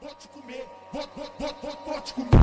vou te comer, vou, vou, vou, vou, vou te comer,